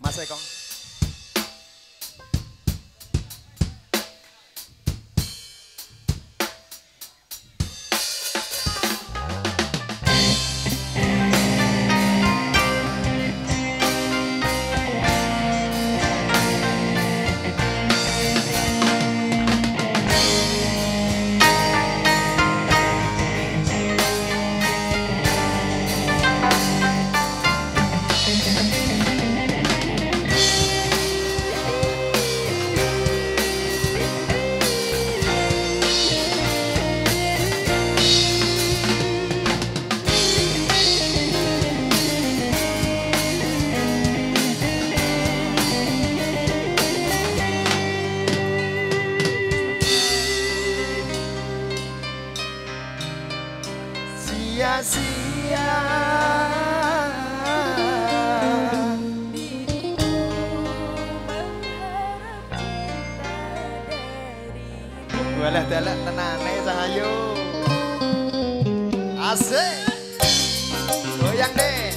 Mas Eko. Sia-sia Walah dalek tenane sahayu Asik. Goyang deh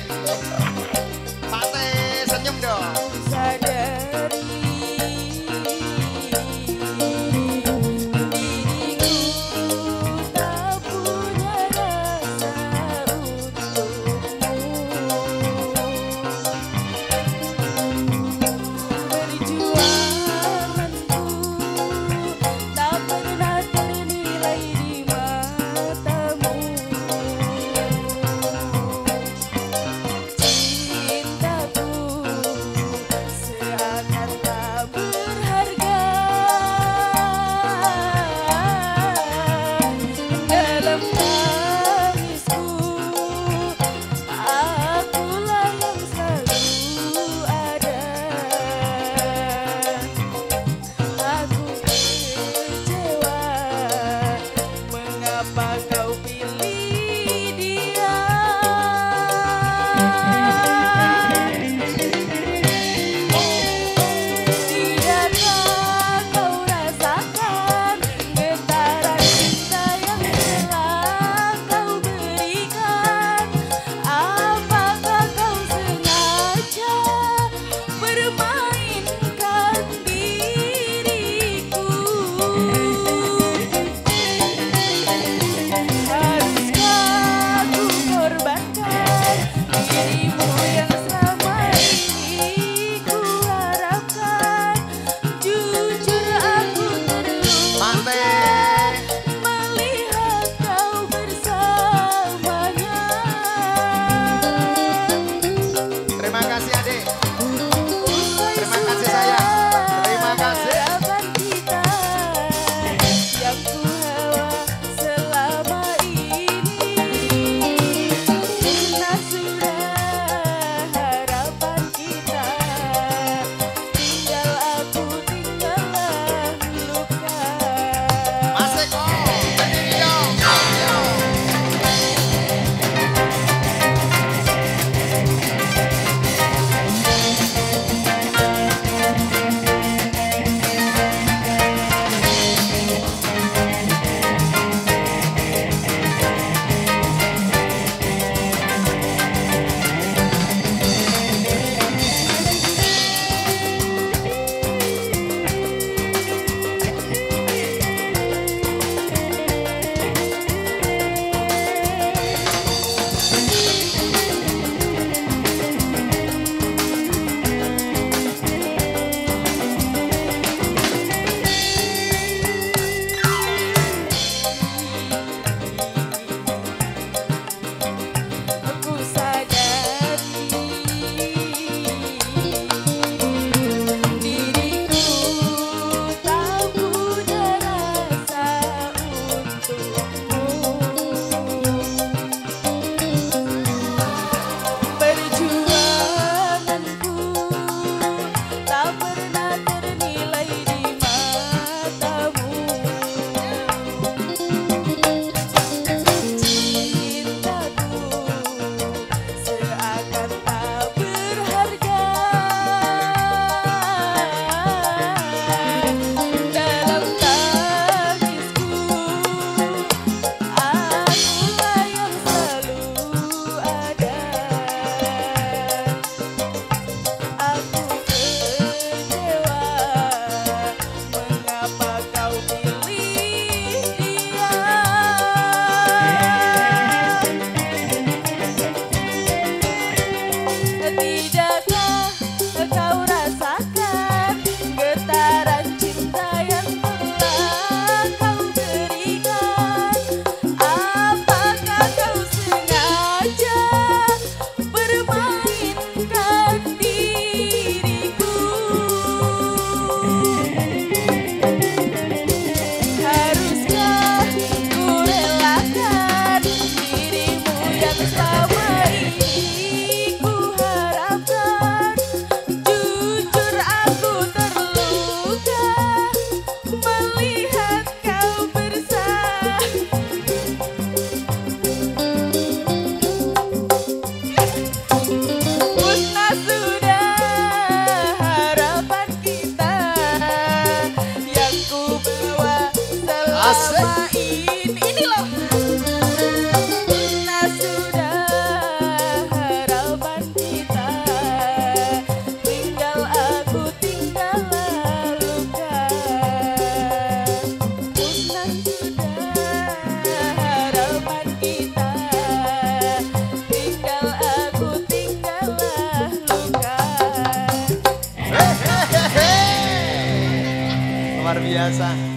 confianza